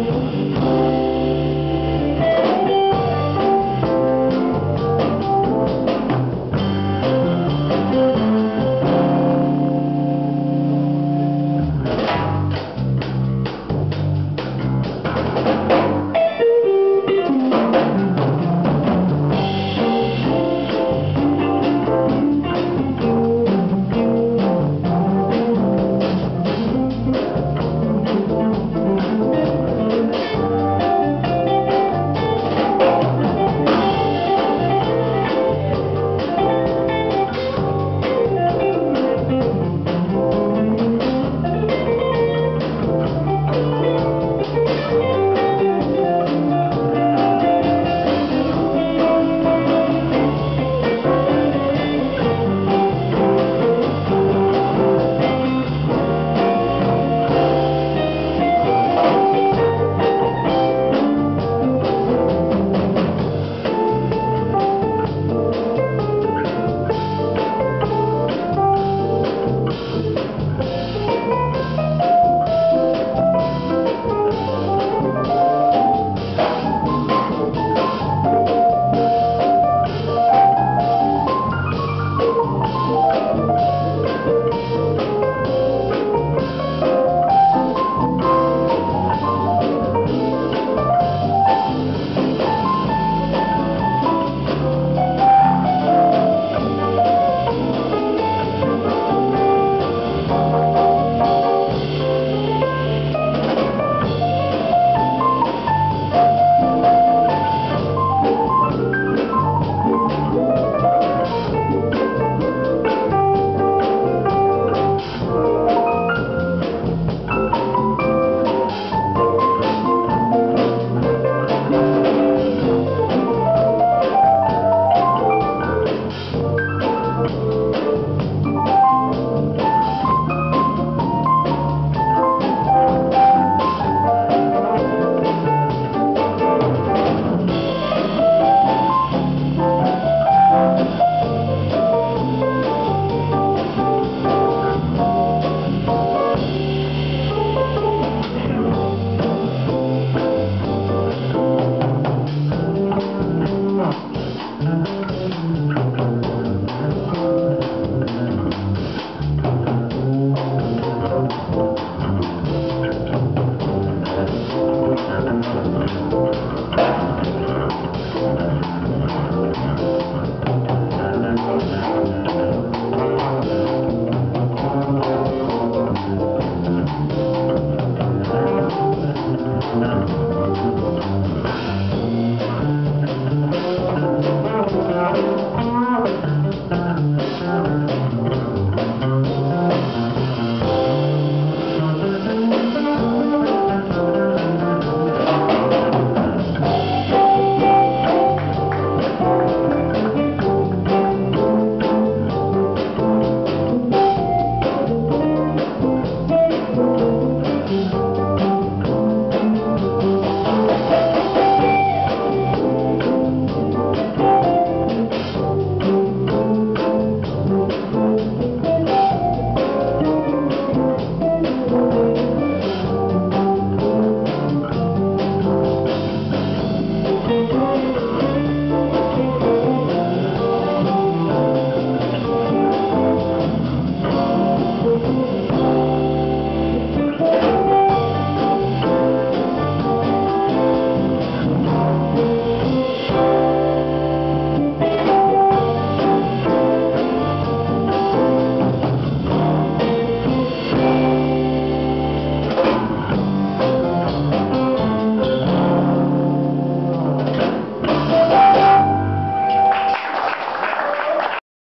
Música